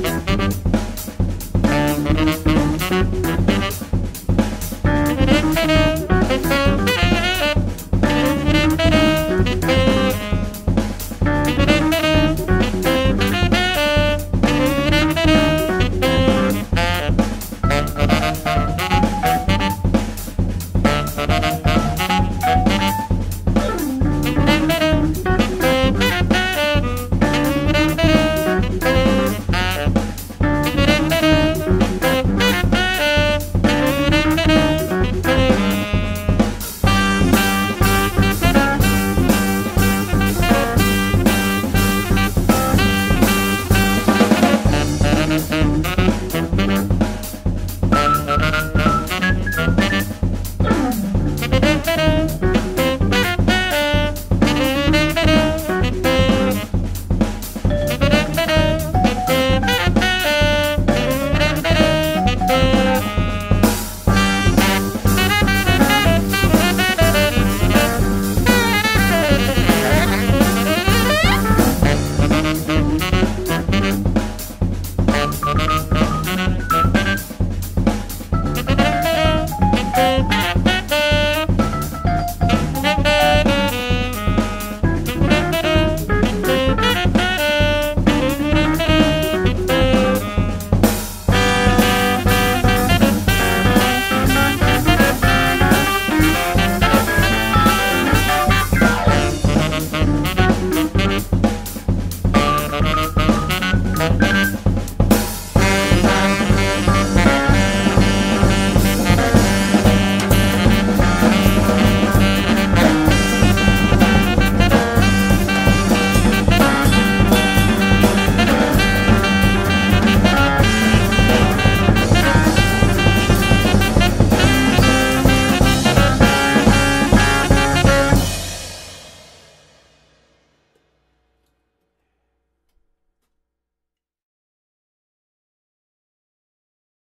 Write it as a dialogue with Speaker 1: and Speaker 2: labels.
Speaker 1: Bye.